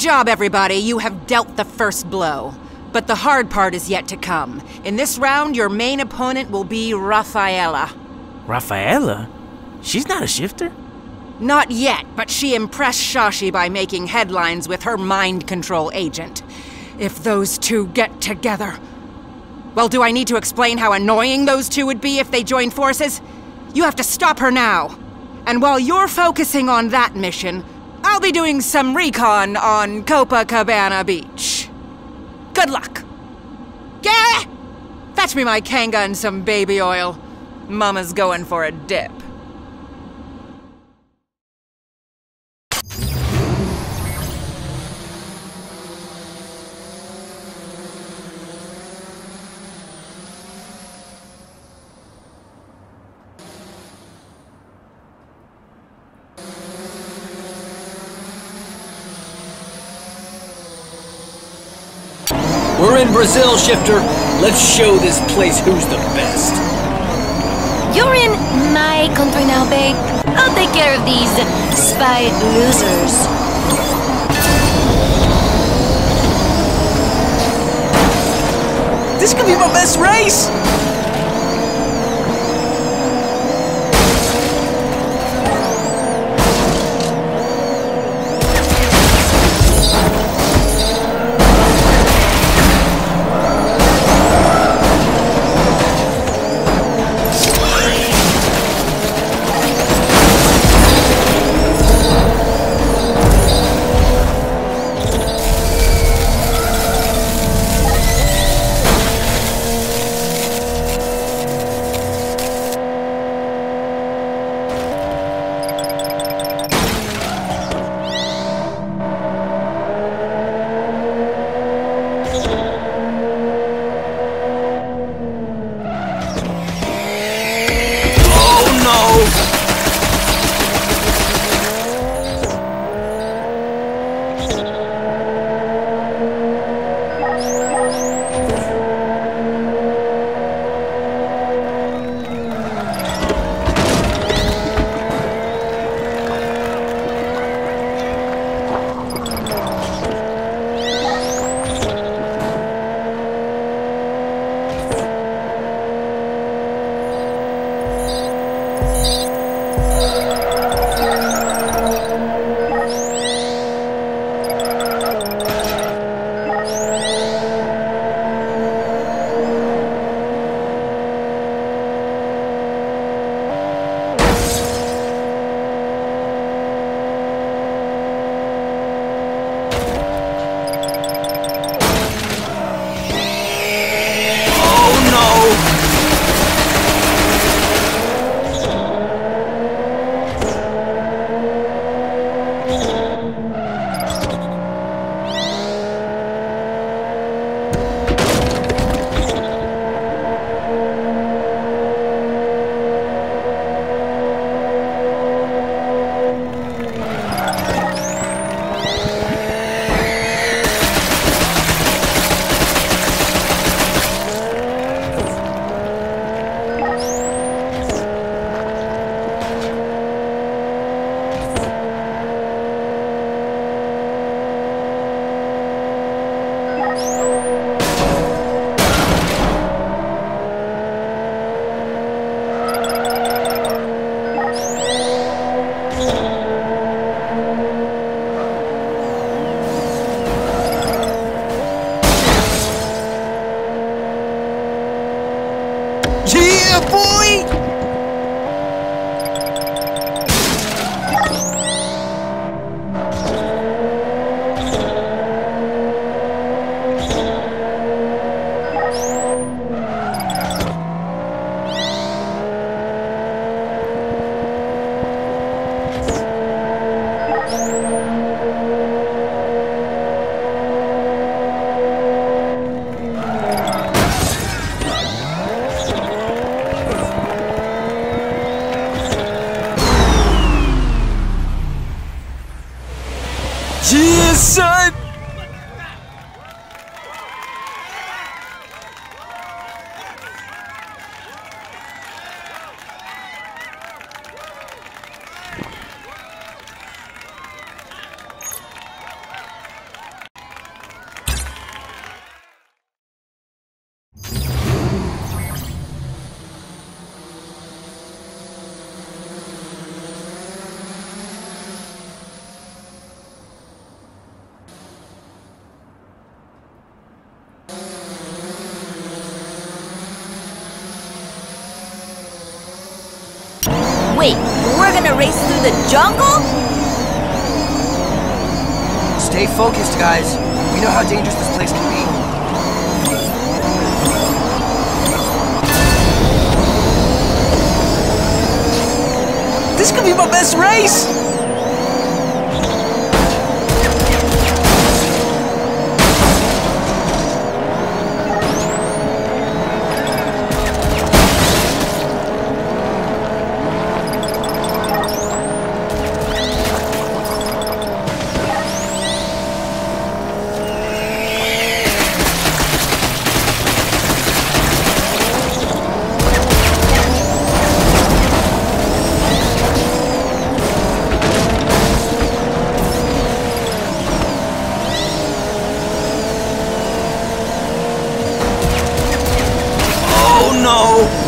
Good job, everybody. You have dealt the first blow. But the hard part is yet to come. In this round, your main opponent will be Rafaela. Rafaela? She's not a shifter? Not yet, but she impressed Shashi by making headlines with her mind control agent. If those two get together. Well, do I need to explain how annoying those two would be if they joined forces? You have to stop her now. And while you're focusing on that mission, I'll be doing some recon on Copacabana Beach. Good luck. Yeah! Fetch me my Kanga and some baby oil. Mama's going for a dip. We're in Brazil, Shifter. Let's show this place who's the best. You're in my country now, babe. I'll take care of these spy losers. This could be my best race! Gonna race through the jungle? Stay focused, guys. We know how dangerous this place can be. This could be my best race! know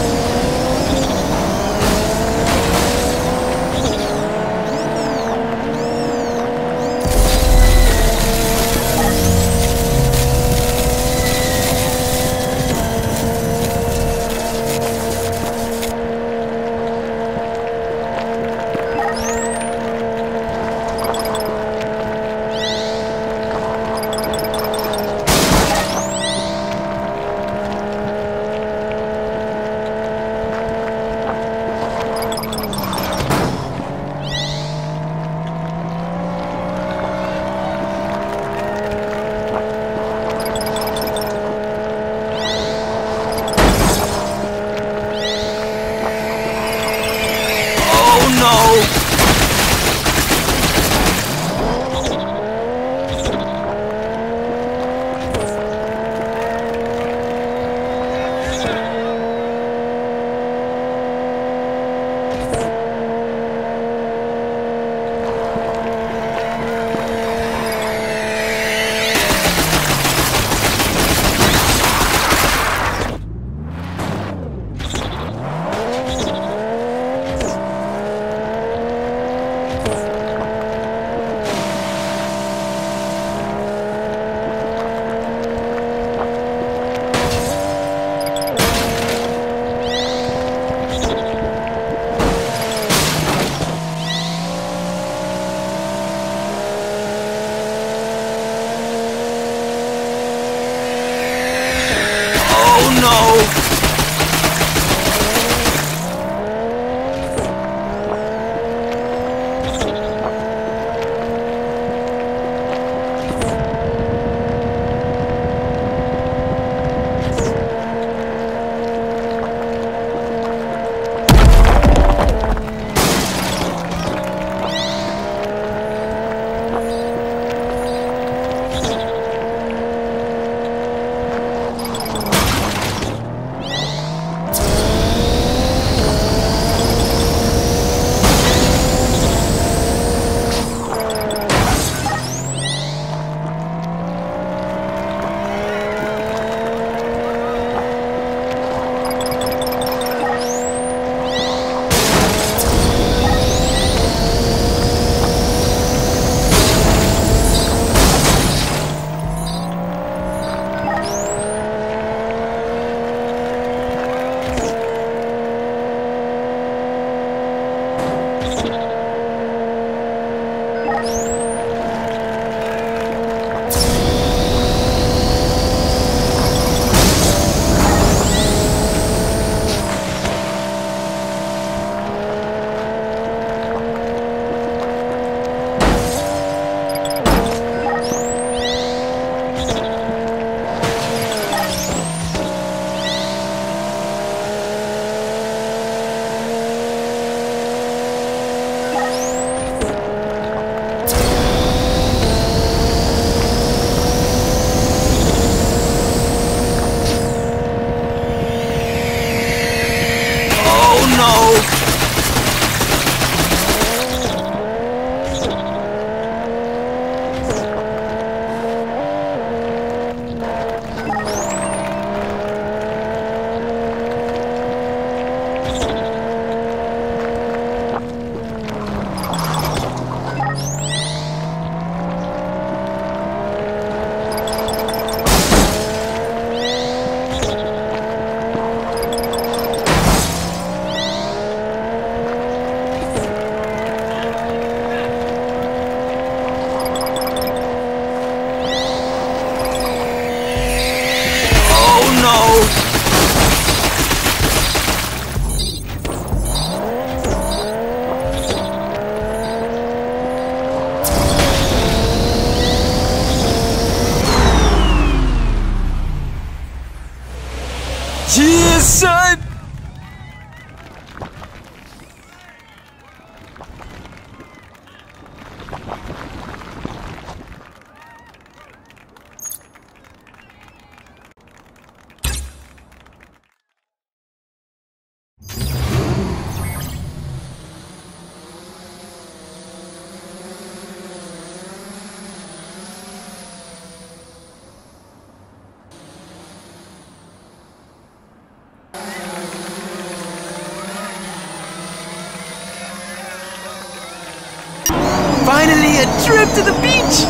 to the beach!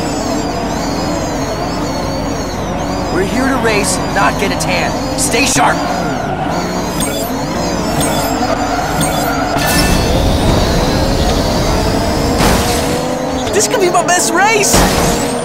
We're here to race, not get a tan. Stay sharp! This could be my best race!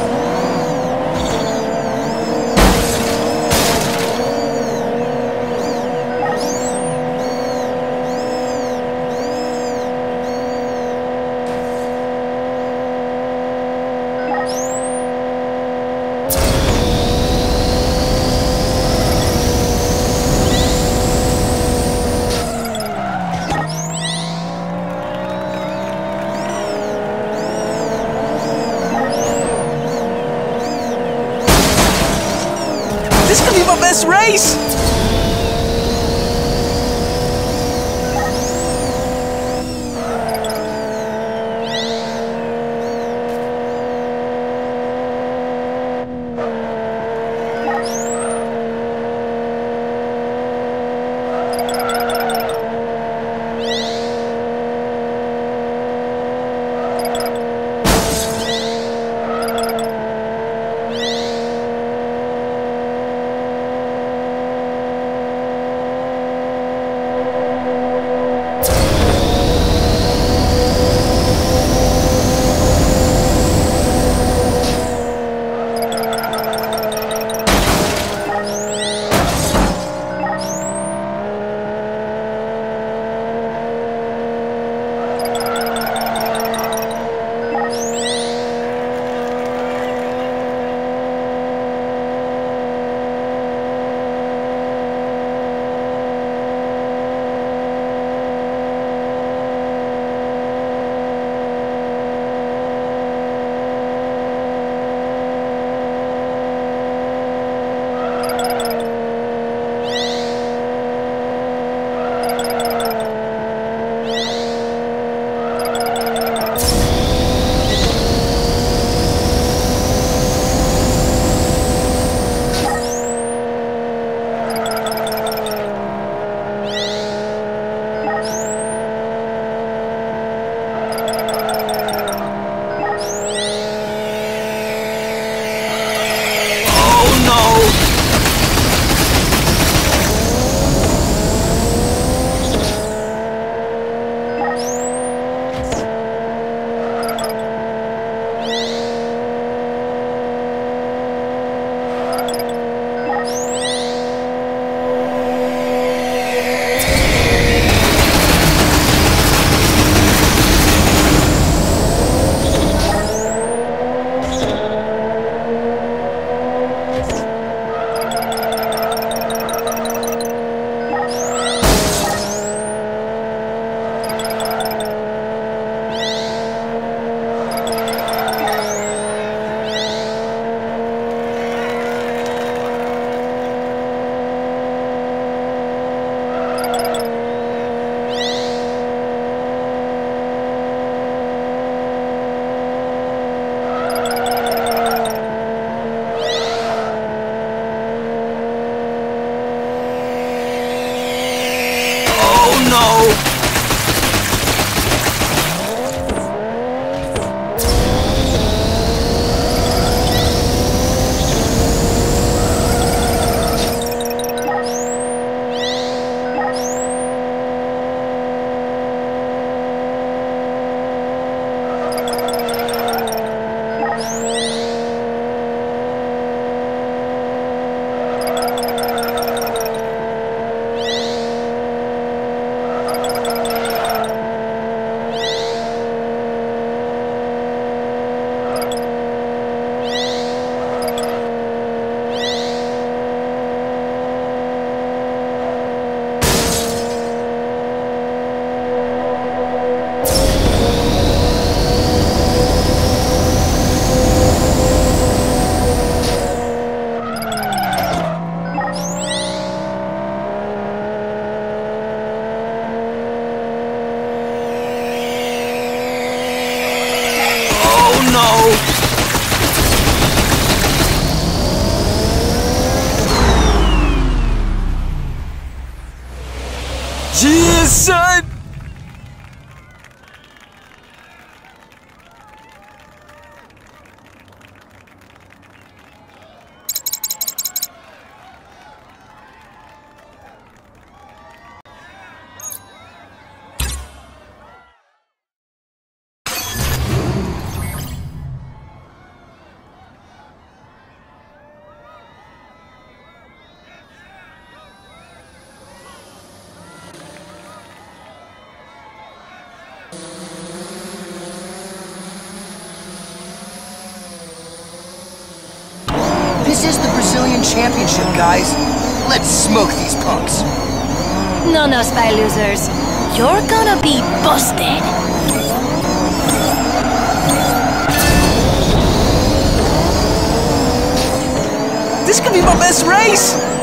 This could be my best race! Son! This is the Brazilian Championship, guys. Let's smoke these punks. No, no, spy losers. You're gonna be busted. This could be my best race!